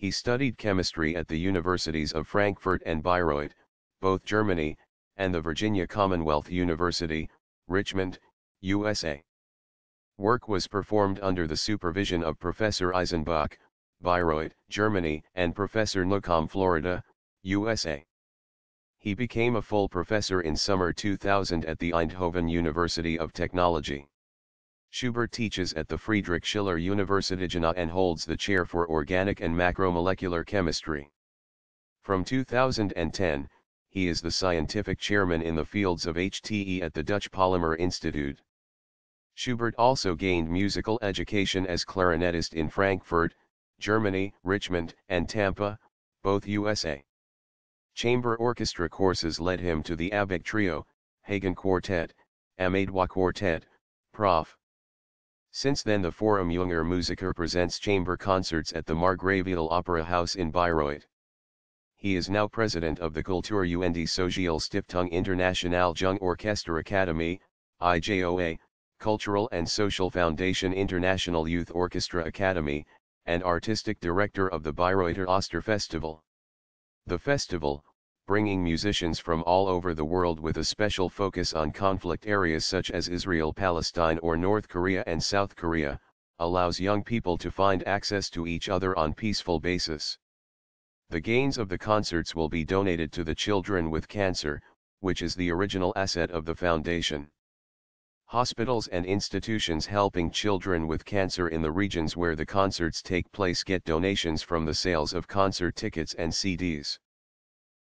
He studied chemistry at the universities of Frankfurt and Bayreuth, both Germany, and the Virginia Commonwealth University, Richmond, USA. Work was performed under the supervision of Professor Eisenbach, Bayreuth, Germany, and Professor Newkome, Florida, USA. He became a full professor in summer 2000 at the Eindhoven University of Technology. Schubert teaches at the Friedrich Schiller University Jena and holds the chair for organic and macromolecular chemistry. From 2010, he is the scientific chairman in the fields of HTE at the Dutch Polymer Institute. Schubert also gained musical education as clarinetist in Frankfurt, Germany, Richmond, and Tampa, both USA. Chamber orchestra courses led him to the Abegg Trio, Hagen Quartet, Amadeus Quartet, Prof. Since then the Forum Junger Musiker presents chamber concerts at the Margravial Opera House in Bayreuth. He is now president of the Kultur und Soziale Stiftung Internationale Jung Orchester Academy, IJOA, Cultural and Social Foundation International Youth Orchestra Academy, and artistic director of the Bayreuther Osterfestival. The festival, bringing musicians from all over the world with a special focus on conflict areas such as Israel Palestine or North Korea and South Korea, allows young people to find access to each other on peaceful basis. The gains of the concerts will be donated to the children with cancer, which is the original asset of the foundation. Hospitals and institutions helping children with cancer in the regions where the concerts take place get donations from the sales of concert tickets and CDs.